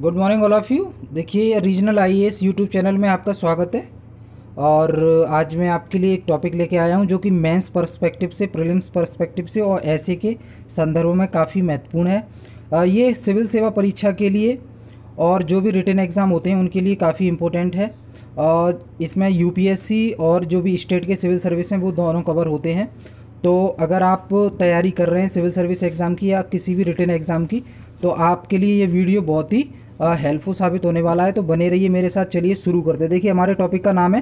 Good morning all of you देखिए regional I S YouTube channel में आपका स्वागत है और आज मैं आपके लिए एक टॉपिक लेके आया हूँ जो कि मेंस पर्सपेक्टिव से प्रीलिम्स पर्सपेक्टिव से और ऐसे के संदर्भ में काफ़ी महत्वपूर्ण है ये सिविल सेवा परीक्षा के लिए और जो भी रिटर्न एग्ज़ाम होते हैं उनके लिए काफ़ी इम्पोर्टेंट है और इसमें यू और जो भी स्टेट के सिविल सर्विस हैं वो दोनों कवर होते हैं तो अगर आप तैयारी कर रहे हैं सिविल सर्विस एग्ज़ाम की या किसी भी रिटर्न एग्ज़ाम की तो आपके लिए ये वीडियो बहुत ही हेल्पफुल साबित होने वाला है तो बने रहिए मेरे साथ चलिए शुरू करते हैं देखिए हमारे टॉपिक का नाम है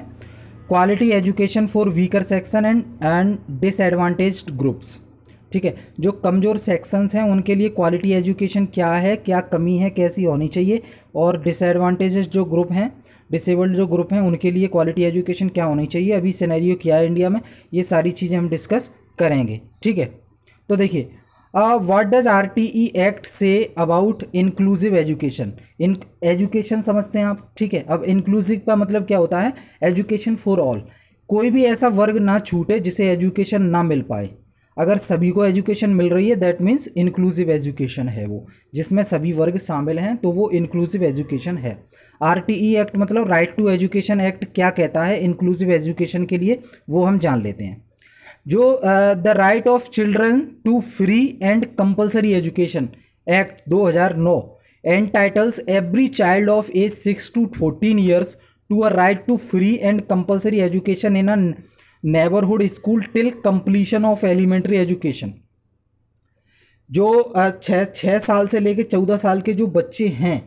quality education for weaker section and and disadvantage groups ठीक है जो कमज़ोर सेक्शंस हैं उनके लिए क्वालिटी एजुकेशन क्या है क्या कमी है कैसी होनी चाहिए और डिसएडवांटेजेस जो ग्रुप हैं डिसेबल्ड जो ग्रुप हैं उनके लिए क्वालिटी एजुकेशन क्या होनी चाहिए अभी सिनेरियो क्या है इंडिया में ये सारी चीज़ें हम डिस्कस करेंगे ठीक है तो देखिए what does R T E act say about inclusive education in education समझते हैं आप ठीक है अब इंक्लूसिव का मतलब क्या होता है एजुकेशन फॉर ऑल कोई भी ऐसा वर्ग ना छूटे जिसे एजुकेशन ना मिल पाए अगर सभी को एजुकेशन मिल रही है दैट मीन्स इंक्लूसिव एजुकेशन है वो जिसमें सभी वर्ग शामिल हैं तो वो इंक्लूसिव एजुकेशन है आर टी ई एक्ट मतलब राइट टू एजुकेशन एक्ट क्या कहता है इंक्लूसिव एजुकेशन के लिए वो हम जान लेते हैं जो the right of children to free and compulsory education act 2009 entitles every child of age six to fourteen years to a right to free and compulsory education in a neighbourhood school till completion of elementary education जो छः uh, छः साल से लेकर चौदह साल के जो बच्चे हैं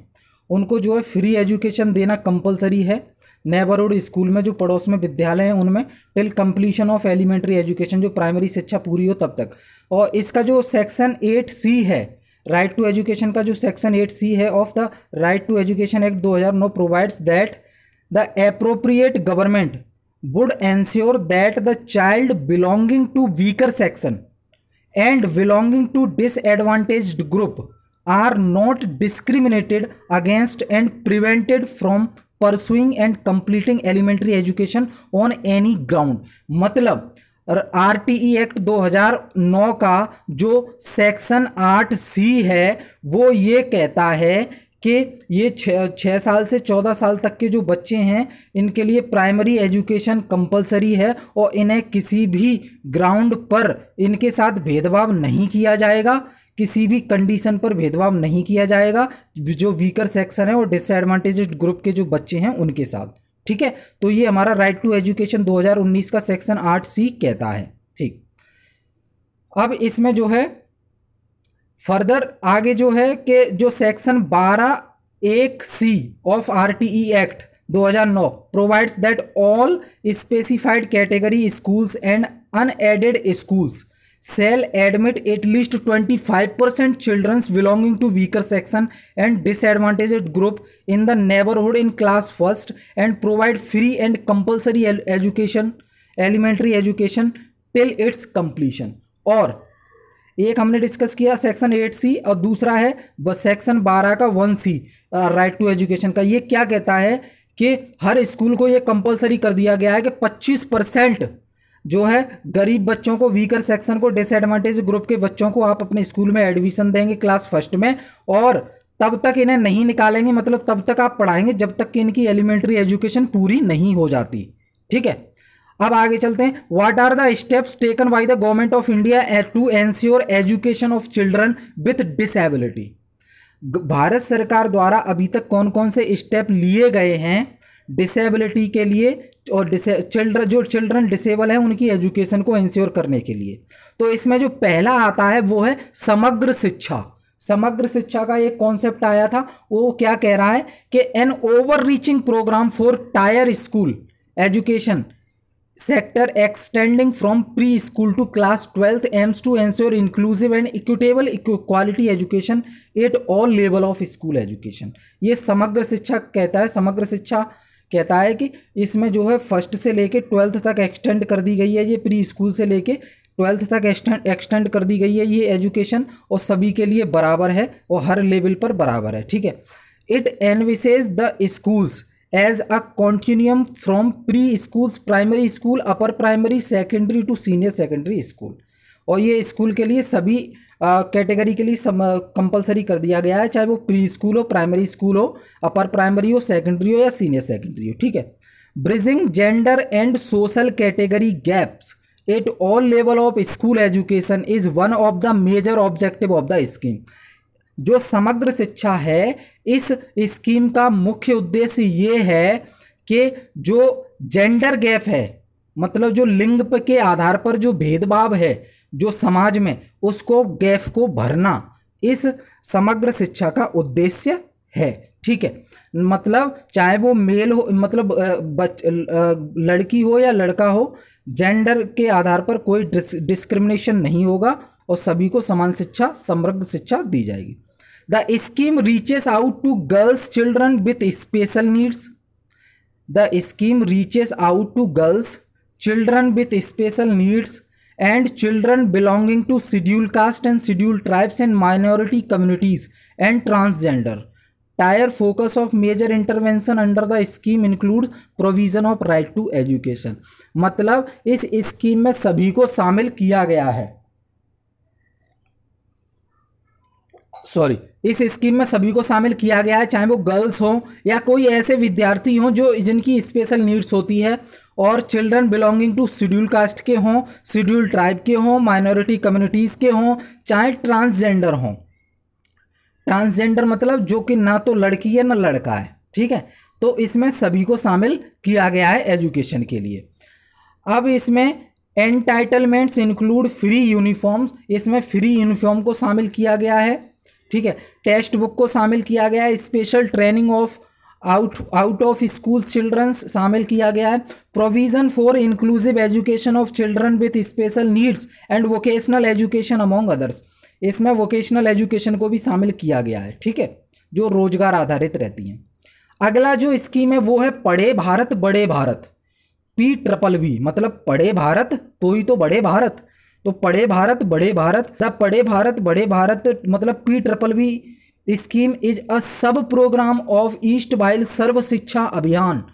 उनको जो है फ्री एजुकेशन देना कंपलसरी है नेबरहुड स्कूल में जो पड़ोस में विद्यालय हैं उनमें till completion of elementary education जो प्राइमरी शिक्षा पूरी हो तब तक और इसका जो सेक्शन एट सी है राइट टू एजुकेशन का जो सेक्शन एट सी है of the right to education act दो हज़ार नौ provides that the appropriate government would ensure that the child belonging to weaker section and belonging to disadvantage group are not discriminated against and prevented from pursuing and completing elementary education on any ground मतलब R T E act 2009 का जो section आठ C है वो ये कहता है कि ये छः साल से चौदह साल तक के जो बच्चे हैं इनके लिए प्राइमरी एजुकेशन कंपलसरी है और इन्हें किसी भी ग्राउंड पर इनके साथ भेदभाव नहीं किया जाएगा किसी भी कंडीशन पर भेदभाव नहीं किया जाएगा जो वीकर सेक्शन है और डिसएडवांटेज ग्रुप के जो बच्चे हैं उनके साथ ठीक है तो ये हमारा राइट टू एजुकेशन 2019 का सेक्शन आठ सी कहता है ठीक अब इसमें जो है फर्दर आगे जो है कि जो सेक्शन बारह एक C of RTE act 2009 provides that all specified category schools and unaided schools shall admit at least twenty five percent childrens belonging to weaker section and disadvantage group in the neighbourhood in class first and provide free and compulsory education elementary education till its completion और एक हमने discuss किया section eight C और दूसरा है section बारह का one C right to education का ये क्या कहता है कि हर स्कूल को ये कंपल्सरी कर दिया गया है कि पच्चीस परसेंट जो है गरीब बच्चों को वीकर सेक्शन को डिसएडवांटेज ग्रुप के बच्चों को आप अपने स्कूल में एडमिशन देंगे क्लास फर्स्ट में और तब तक इन्हें नहीं निकालेंगे मतलब तब तक आप पढ़ाएंगे जब तक कि इनकी एलिमेंट्री एजुकेशन पूरी नहीं हो जाती ठीक है अब आगे चलते हैं what are the steps taken by the government of India to ensure education of children with disability Bharat सरकार द्वारा अभी तक कौन कौन से स्टेप लिए गए हैं डिसेबिलिटी के लिए और चिल्ड्र जो चिल्ड्रन डिसेबल हैं उनकी एजुकेशन को इंश्योर करने के लिए तो इसमें जो पहला आता है वो है समग्र शिक्षा समग्र शिक्षा का एक कॉन्सेप्ट आया था वो क्या कह रहा है कि an over reaching programme for their school education sector extending from pre school to class twelfth aims to ensure inclusive and equitable quality education at all level of school education ये समग्र शिक्षा कहता है समग्र शिक्षा कहता है कि इसमें जो है फर्स्ट से लेके ट्वेल्थ तक एक्सटेंड कर दी गई है ये प्री स्कूल से लेके ट्वेल्थ तक एक्सटेंड एक्सटेंड कर दी गई है ये एजुकेशन और सभी के लिए बराबर है और हर लेवल पर बराबर है ठीक है it envisages the schools as a continuum from pre schools primary school upper primary secondary to senior secondary school और ये स्कूल के लिए सभी कैटेगरी के लिए कंपलसरी कर दिया गया है चाहे वो प्री स्कूल हो प्राइमरी स्कूल हो अपर प्राइमरी हो सेकेंडरी हो या सीनियर सेकेंडरी हो ठीक है bridging gender and social category gaps at all level of school education is one of the major objective of the scheme जो समग्र शिक्षा है इस स्कीम का मुख्य उद्देश्य ये है कि जो जेंडर गैप है मतलब जो लिंग के आधार पर जो भेदभाव है जो समाज में उसको गैप को भरना इस समग्र शिक्षा का उद्देश्य है ठीक है मतलब चाहे वो मेल हो मतलब बच, लड़की हो या लड़का हो जेंडर के आधार पर कोई डिस, डिस्क्रिमिनेशन नहीं होगा और सभी को समान शिक्षा समृद्ध शिक्षा दी जाएगी the scheme reaches out to girls children with special needs the scheme reaches out to girls children with special needs and children belonging to schedule caste and schedule tribes and minority communities and transgender their focus of major intervention under the scheme include provision of right to education मतलब इस स्कीम में सभी को शामिल किया गया है सॉरी इस स्कीम में सभी को शामिल किया गया है चाहे वो गर्ल्स हो या कोई ऐसे विद्यार्थी हो जो जिनकी स्पेशल नीड्स होती है और children belonging to schedule caste के हों शेड्यूल ट्राइब के हों माइनॉरिटी कम्युनिटीज़ के हों चाहे ट्रांसजेंडर हों ट्रांसजेंडर मतलब जो कि ना तो लड़की है ना लड़का है ठीक है तो इसमें सभी को शामिल किया गया है एजुकेशन के लिए अब इसमें एंटाइटलमेंट्स इंक्लूड फ्री यूनिफॉर्म्स इसमें फ्री यूनिफॉर्म को शामिल किया गया है ठीक है टेक्स्ट बुक को शामिल किया गया है special training of out out of school childrens शामिल किया गया है provision for inclusive education of children with special needs and vocational education among others इसमें वोकेशनल एजुकेशन को भी शामिल किया गया है ठीक है जो रोजगार आधारित रहती हैं अगला जो स्कीम है वो है पढ़े भारत बड़े भारत पी ट्रपल बी मतलब पढ़े भारत तो ही तो बड़े भारत तो पढ़े भारत बड़े भारत द पढ़े भारत बड़े भारत मतलब P triple B scheme is a sub-program of East Bhil Sarv Shiksha Abhiyan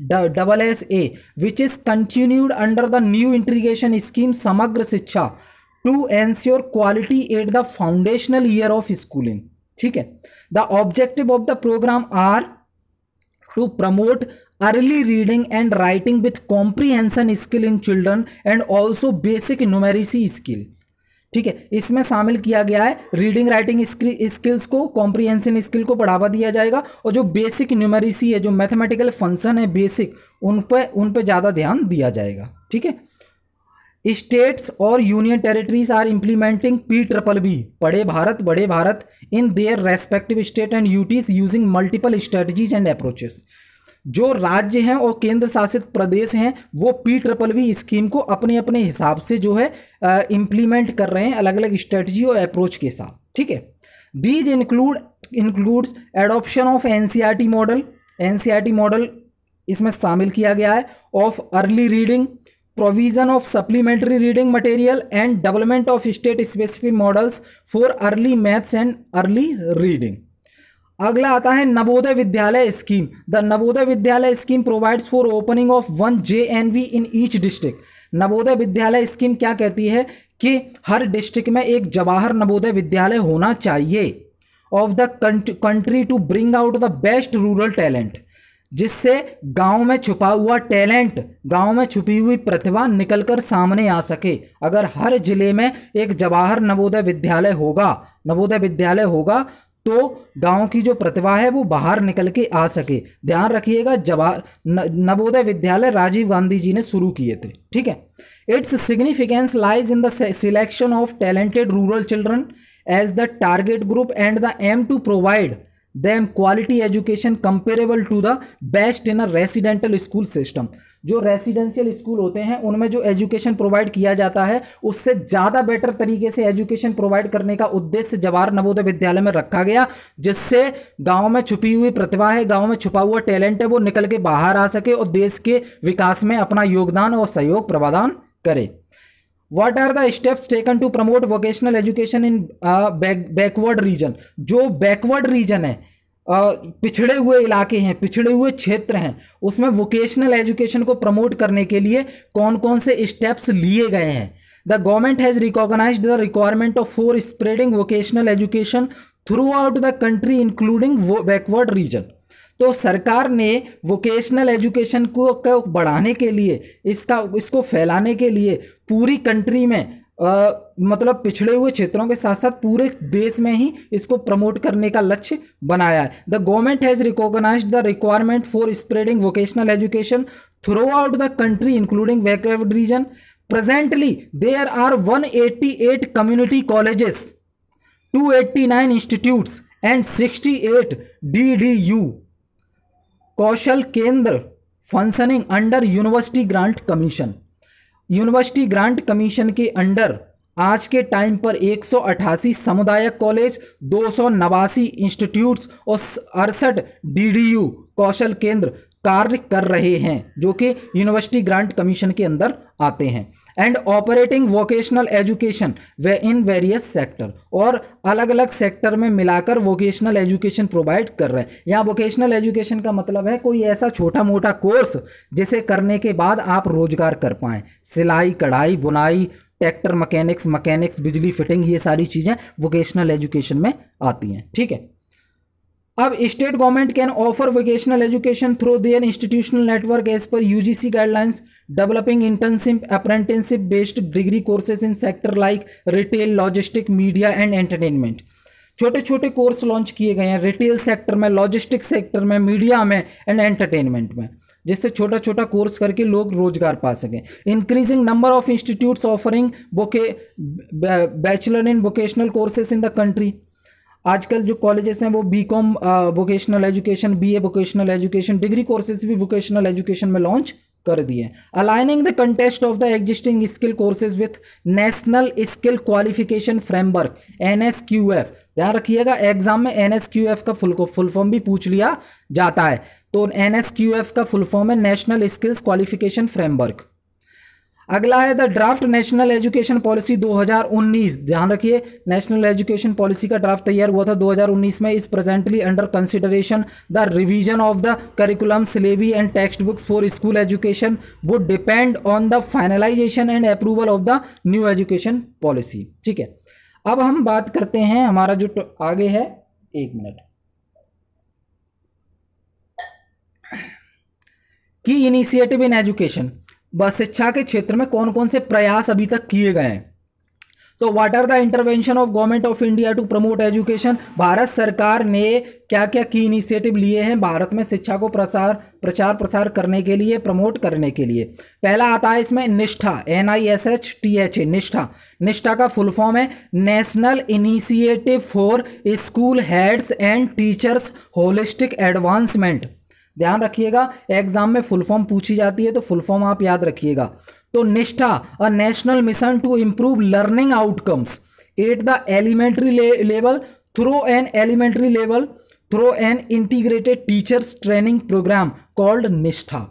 (SSA), which is continued under the new integration scheme Samagra Shiksha to ensure quality at the foundational year of schooling. ठीक है. The objective of the program are to promote early reading and writing with comprehension skill in children and also basic numeracy skill. ठीक है इसमें शामिल किया गया है reading writing skills को कॉम्प्रीहेंशन स्किल को बढ़ावा दिया जाएगा और जो बेसिक न्यूमेरिसी है जो मैथमेटिकल फंक्शन है बेसिक उन पर उन पर ज़्यादा ध्यान दिया जाएगा ठीक है स्टेट्स और union territories are implementing P triple B Badhe Bharat Badhe Bharat in their respective state and UTs using multiple strategies and approaches जो राज्य हैं और केंद्र शासित प्रदेश हैं वो पी ट्रिपल वी स्कीम को अपने अपने हिसाब से जो है इम्प्लीमेंट कर रहे हैं अलग अलग स्ट्रेटजी और अप्रोच के साथ ठीक है बीज include includes adoption of an model an model इसमें शामिल किया गया है of early reading provision of supplementary reading material and development of state specific models for early maths and early reading अगला आता है Navodaya Vidyalaya scheme the Navodaya Vidyalaya scheme provides for opening of one J N V in each district Navodaya Vidyalaya scheme क्या कहती है कि हर district में एक जवाहर नवोदय विद्यालय होना चाहिए of the country to bring out the best rural talent जिससे गांव में छुपा हुआ टैलेंट गांव में छुपी हुई प्रतिभा निकलकर सामने आ सके अगर हर जिले में एक जवाहर नवोदय विद्यालय होगा नवोदय विद्यालय होगा तो गांव की जो प्रतिभा है वो बाहर निकल के आ सके ध्यान रखिएगा जवाहर नवोदय विद्यालय राजीव गांधी जी ने शुरू किए थे ठीक है its significance lies in the selection of talented rural children as the target group and the aim to provide them quality education comparable to the best in a residential school system जो residential school होते हैं उनमें जो education provide किया जाता है उससे ज़्यादा बेटर तरीके से एजुकेशन प्रोवाइड करने का उद्देश्य जवाहर नवोदय विद्यालय में रखा गया जिससे गांव में छुपी हुई प्रतिभा है गांव में छुपा हुआ टैलेंट है वो निकल के बाहर आ सके और देश के विकास में अपना योगदान और सहयोग प्रदान करें what are the steps taken to promote vocational education in backward region जो बैकवर्ड रीजन है uh, पिछड़े हुए इलाके हैं पिछड़े हुए क्षेत्र हैं उसमें वोकेशनल एजुकेशन को प्रमोट करने के लिए कौन कौन से स्टेप्स लिए गए हैं the government has recognize the requirement of for spreading vocational education throughout the country including backward region तो सरकार ने वोकेशनल एजुकेशन को, बढ़ाने के लिए इसका इसको फैलाने के लिए पूरी कंट्री में आ, मतलब पिछड़े हुए क्षेत्रों के साथ साथ पूरे देश में ही इसको प्रमोट करने का लक्ष्य बनाया है the government has recognize the requirement for spreading vocational education throughout the country including backward region presently there are 188 community colleges nine institutes and sixty eight D D U Kaushal Kendra functioning under university grant commission university grant commission के under आज के time पर एक समुदायक college दो नवासी institutes और अड़सठ डी कौशल केंद्र कार्य कर रहे हैं जो कि यूनिवर्सिटी ग्रांट कमीशन के अंदर आते हैं and operating vocational education way in various sector और अलग अलग सेक्टर में मिलाकर वोकेशनल एजुकेशन प्रोवाइड कर रहे हैं यहाँ वोकेशनल एजुकेशन का मतलब है कोई ऐसा छोटा मोटा कोर्स जिसे करने के बाद आप रोजगार कर पाएँ सिलाई कढ़ाई बुनाई ट्रैक्टर मकैनिक्स मकैनिक्स बिजली फिटिंग ये सारी चीज़ें वोकेशनल एजुकेशन में आती हैं ठीक है अब state government can offer vocational education through their institutional network as per UGC guidelines developing internship apprenticeship based degree courses in sector like retail logistic media and entertainment छोटे छोटे कोर्स लॉन्च किए गए हैं रिटेल सेक्टर में logistic sector में media में and entertainment में जिससे छोटा छोटा कोर्स करके लोग रोजगार पा सकें increasing number of institutes offering B Voc bachelor in vocational courses in the country आजकल जो कॉलेजेस हैं वो B com vocational education B A vocational education degree courses भी वोकेशनल एजुकेशन में लॉन्च कर दिए aligning the content of the existing skill courses with national skill qualification framework N S Q F ध्यान रखिएगा exam में N S Q F का full full form भी पूछ लिया जाता है तो एन एस क्यू एफ का फुल फॉर्म है नेशनल स्किल्स क्वालिफिकेशन फ्रेमवर्क अगला है the draft national education policy 2019 ध्यान रखिए नेशनल एजुकेशन पॉलिसी का ड्राफ्ट तैयार हुआ था 2019 में is presently under consideration the revision of the curriculum syllabi and text books for school education वो depend on the finalisation and approval of the new education policy ठीक है अब हम बात करते हैं हमारा जो आगे है एक मिनट की इनिशिएटिव इन एजुकेशन शिक्षा के क्षेत्र में कौन कौन से प्रयास अभी तक किए गए हैं तो what are the intervention of government of India to promote education Bharat सरकार ने क्या क्या की इनिशिएटिव लिए हैं भारत में शिक्षा को प्रसार प्रचार प्रसार करने के लिए प्रमोट करने के लिए पहला आता है इसमें Nishtha N I S H T H A Nishtha Nishtha का फुल फॉर्म है national initiative for school heads and teachers holistic advancement ध्यान रखिएगा एग्जाम में फुल फॉर्म पूछी जाती है तो फुल फॉर्म आप याद रखिएगा तो Nishtha a national mission to improve learning outcomes at the elementary level through an elementary level through an integrated teachers training programme called Nishtha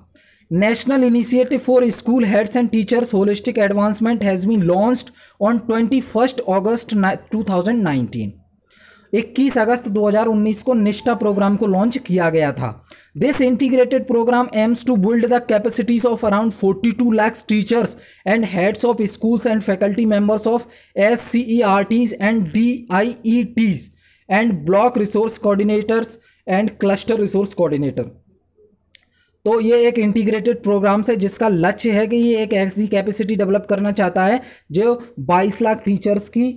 National Initiative for School Heads and Teachers Holistic Advancement has been launched on 21st August 2019. 21 अगस्त 2019 को Nishtha programme को launch किया गया था this integrated programme aims to build the capacities of around 42 two lakhs teachers and heads of schools and faculty members of S C E R Ts and D I E Ts and block resource coordinators and cluster resource coordinator तो ये एक integrated program है जिसका लक्ष्य है कि ये एक ऐसी कैपेसिटी डेवलप करना चाहता है जो बाईस लाख टीचर्स की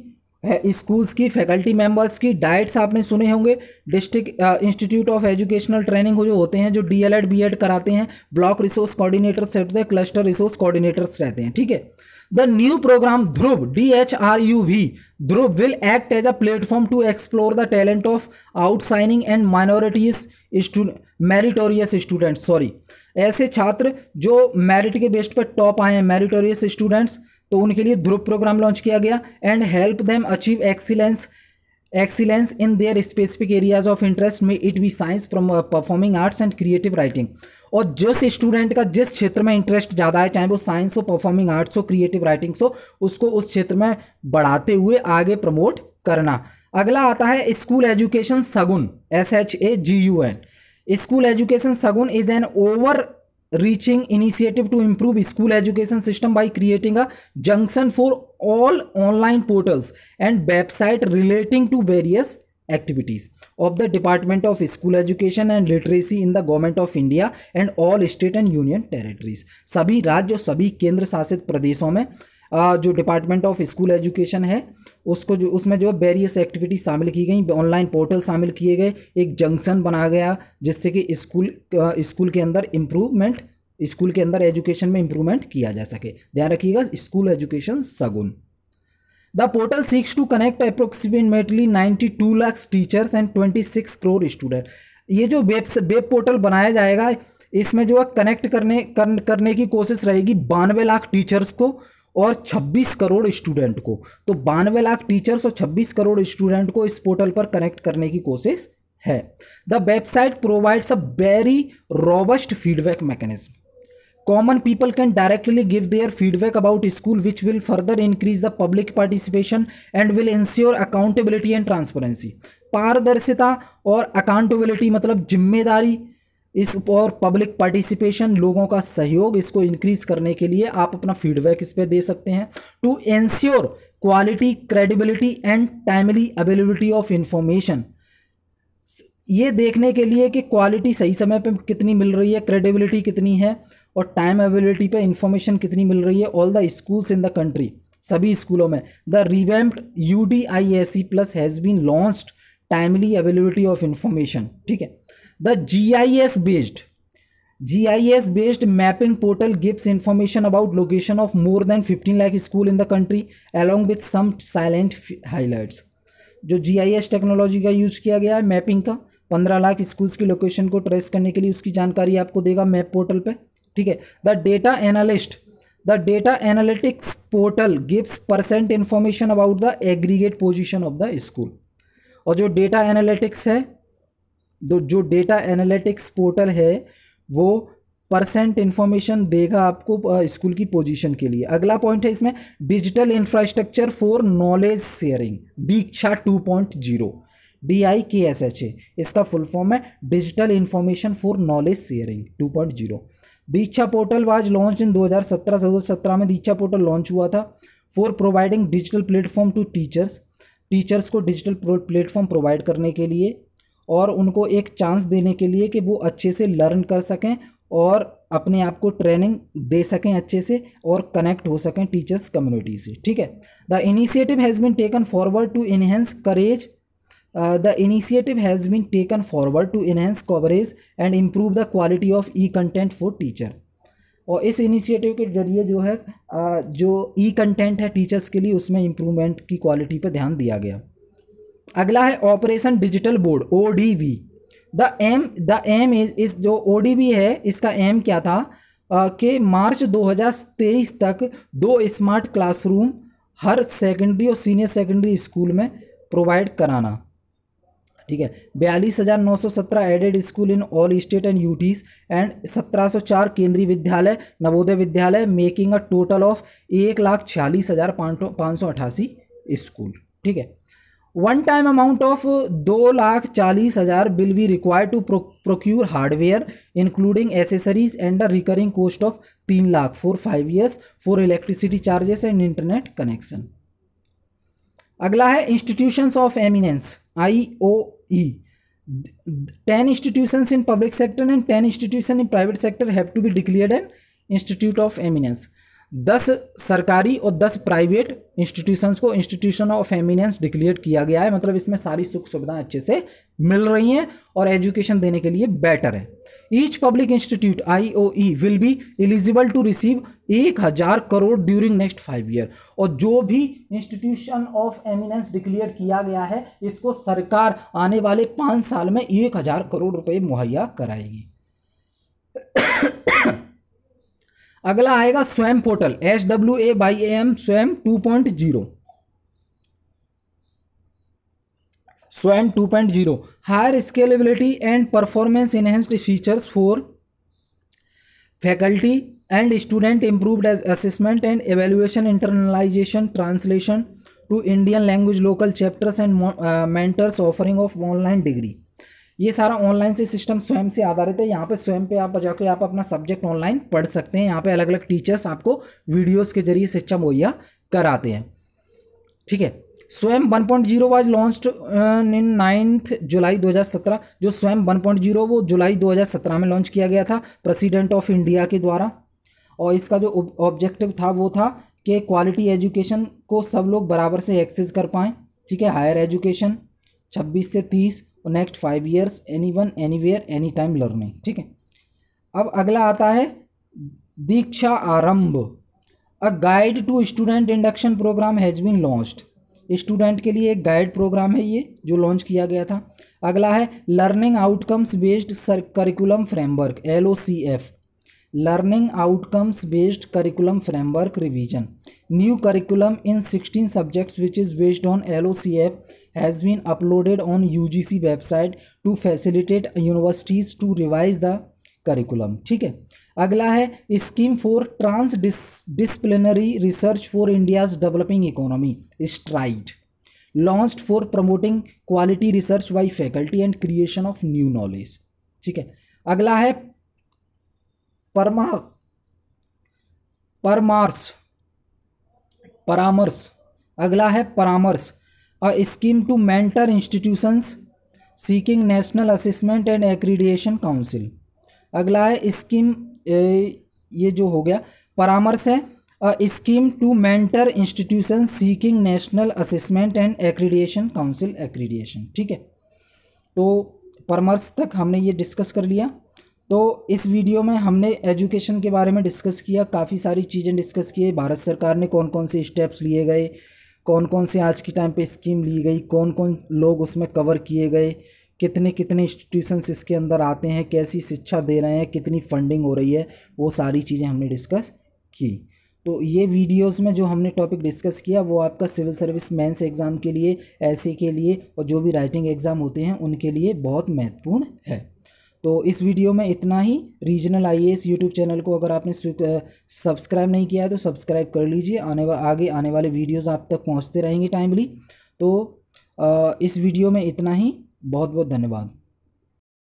स्कूल्स की फैकल्टी मेंबर्स की डाइट्स आपने सुने होंगे district institute of educational training जो होते हैं जो D L Ed B Ed कराते हैं ब्लॉक रिसोर्स कोऑर्डिनेटर्स रहते हैं क्लस्टर रिसोर्स कोऑर्डिनेटर्स रहते हैं ठीक है the new programme Dhruv D H R U V Dhruv will act as a platform to explore the talent of outstanding and minorities student meritorious students sorry ऐसे छात्र जो merit के best पर top आए हैं मेरिटोरियस स्टूडेंट्स तो उनके लिए ध्रुव प्रोग्राम लॉन्च किया गया and help them achieve excellence excellence in their specific areas of interest में it be science performing arts and creative writing और जिस स्टूडेंट का जिस क्षेत्र में इंटरेस्ट ज़्यादा है चाहे वो साइंस हो परफॉर्मिंग आर्ट्स हो क्रिएटिव राइटिंग्स हो उसको उस क्षेत्र में बढ़ाते हुए आगे प्रमोट करना अगला आता है school education Shagun S H A G U N school education Shagun is an over reaching initiative to improve school education system by creating a junction for all online portals and website relating to various activities of the department of school education and literacy in the government of india and all state and union territories सभी राज्य और सभी केंद्र शासित प्रदेशों में जो department of school education है उसको जो उसमें जो वेरियस एक्टिविटी शामिल की गई ऑनलाइन पोर्टल शामिल किए गए एक जंक्शन बनाया गया जिससे कि स्कूल स्कूल के अंदर इम्प्रूवमेंट स्कूल के अंदर एजुकेशन में इम्प्रूवमेंट किया जा सके ध्यान रखिएगा school education Shagun the portal seeks to connect approximately ninety two lakhs teachers and twenty six crore student ये जो वेब वेब पोर्टल बनाया जाएगा इसमें जो है कनेक्ट करने कर, करने की कोशिश रहेगी बानवे लाख टीचर्स को और 26 करोड़ स्टूडेंट को तो बानवे लाख टीचर्स और 26 करोड़ स्टूडेंट को इस पोर्टल पर कनेक्ट करने की कोशिश है the website provides a very robust feedback mechanism common people can directly give their feedback about school which will further increase the public participation and will ensure accountability and transparency पारदर्शिता और accountability मतलब जिम्मेदारी इस और public participation लोगों का सहयोग इसको इंक्रीज करने के लिए आप अपना फीडबैक इस पर दे सकते हैं to ensure quality credibility and timely availability of information ये देखने के लिए कि क्वालिटी सही समय पे कितनी मिल रही है क्रेडिबिलिटी कितनी है और टाइम अवेलेबिलिटी पे इंफॉर्मेशन कितनी मिल रही है all the schools in the country सभी स्कूलों में the revamped U D I S C plus has been launched timely availability of information ठीक है the G I S The GIS based GIS based mapping portal gives information about location of more than 15 lakh school in the country along with some silent highlights. जो G I S technology का use किया गया है mapping का पंद्रह lakh schools की location को trace करने के लिए उसकी जानकारी आपको देगा मैप पोर्टल पर ठीक है the data analyst the data analytics portal gives percent information about the aggregate position of the school और जो डेटा एनालिटिक्स है तो जो डेटा एनालिटिक्स पोर्टल है वो परसेंट इन्फॉर्मेशन देगा आपको स्कूल की पोजीशन के लिए अगला पॉइंट है इसमें digital infrastructure for knowledge sharing Diksha two point zero D I K S H A इसका फुल फॉर्म है digital information for knowledge sharing two point zero Diksha portal was launch in दो हज़ार सत्रह से दो हज़ार सत्रह में दीक्षा पोर्टल लॉन्च हुआ था for providing digital platform to teachers teachers को डिजिटल प्लेटफॉर्म प्रोवाइड करने के लिए और उनको एक चांस देने के लिए कि वो अच्छे से लर्न कर सकें और अपने आप को ट्रेनिंग दे सकें अच्छे से और कनेक्ट हो सकें टीचर्स कम्युनिटी से ठीक है the initiative has been taken forward to enhance coverage the initiative has been taken forward to enhance coverage and improve the quality of e content for teacher और इस इनिशिएटिव के जरिए जो है uh, जो ई कंटेंट है teachers के लिए उसमें इम्प्रूवमेंट की क्वालिटी पर ध्यान दिया गया अगला है operation digital board O D V the aim the aim is इस जो ओ डी वी है इसका एम क्या था कि मार्च 2023 तक दो स्मार्ट क्लासरूम हर सेकेंडरी और सीनियर सेकेंडरी स्कूल में प्रोवाइड कराना ठीक है बयालीस हज़ार नौ सौ सत्रह aided school in all state and UTs and सत्रह सौ चार केंद्रीय विद्यालय नवोदय विद्यालय मेकिंग अ टोटल ऑफ एक लाख छियालीस हज़ार पाँच सौ अठासी स्कूल ठीक है वन टाइम अमाउंट ऑफ दो लाख चालीस हज़ार will be require to procure hardware including accessories and a recurring cost of तीन lakh for five years for electricity charges and internet connection अगला है institutions of eminence I O E ten institutions in public sector and ten institution in private sector have to be declared an institute of eminence दस सरकारी और दस private institutions को institution of eminence declare किया गया है मतलब इसमें सारी सुख सुविधाएं अच्छे से मिल रही हैं और एजुकेशन देने के लिए बेटर है each public institute I O E will be eligible to receive एक हज़ार crore during next five year और जो भी इंस्टीट्यूशन ऑफ एमिनेंस डिक्लेयर किया गया है इसको सरकार आने वाले पाँच साल में एक हज़ार करोड़ रुपये मुहैया कराएगी अगला आएगा Swayam portal S W A Y A M Swayam two point zero Swayam two point zero higher scalability and performance enhanced features for faculty and student improved as assessment and evaluation internalization translation to Indian language local chapters and mentors offering of online degree ये सारा online से system Swayam से आधारित है यहाँ पे स्वयं पे आप जाकर आप अपना सब्जेक्ट ऑनलाइन पढ़ सकते हैं यहाँ पे अलग अलग टीचर्स आपको वीडियोस के जरिए शिक्षा मुहैया कराते हैं ठीक है Swayam one point zero was launch in ninth July 2017 जो स्वयं वन पॉइंट जीरो वो जुलाई 2017 में लॉन्च किया गया था प्रेसिडेंट ऑफ इंडिया के द्वारा और इसका जो ऑब्जेक्टिव था वो था कि क्वालिटी एजुकेशन को सब लोग बराबर से एक्सेस कर पाएँ ठीक है हायर एजुकेशन छब्बीस से तीस next five years anyone anywhere anytime learning ठीक है अब अगला आता है Diksha Aarambh a guide to student induction programme has been launched student के लिए एक गाइड प्रोग्राम है ये जो लॉन्च किया गया था अगला है learning outcomes based curriculum framework L learning outcomes based curriculum framework revision new curriculum in 16 subjects which is based on L has been uploaded on UGC website to facilitate universities to revise the curriculum ठीक है अगला है scheme for transdisciplinary research for India's developing economy stride launched for promoting quality research by faculty and creation of new knowledge ठीक है अगला है परमा परमार्स परामर्श अगला है Paramarsh a scheme to mentor institutions seeking national assessment and accreditation council अगला है scheme ये जो हो गया परामर्श है scheme to mentor institution seeking national assessment and accreditation council accreditation ठीक है तो परामर्श तक हमने ये डिस्कस कर लिया तो इस वीडियो में हमने एजुकेशन के बारे में डिस्कस किया काफ़ी सारी चीज़ें डिस्कस किए भारत सरकार ने कौन कौन से स्टेप्स लिए गए कौन कौन से आज के टाइम पे स्कीम ली गई कौन कौन लोग उसमें कवर किए गए कितने कितने इंस्टीट्यूशंस इसके अंदर आते हैं कैसी शिक्षा दे रहे हैं कितनी फंडिंग हो रही है वो सारी चीज़ें हमने डिस्कस की तो ये वीडियोस में जो हमने टॉपिक डिस्कस किया वो आपका सिविल सर्विस मेंस एग्ज़ाम के लिए ऐसे के लिए और जो भी राइटिंग एग्ज़ाम होते हैं उनके लिए बहुत महत्वपूर्ण है तो इस वीडियो में इतना ही regional I S YouTube channel को अगर आपने सब्सक्राइब नहीं किया है तो सब्सक्राइब कर लीजिए आने वा, आगे आने वाले वीडियोज़ आप तक पहुँचते रहेंगे टाइमली तो आ, इस वीडियो में इतना ही बहुत बहुत धन्यवाद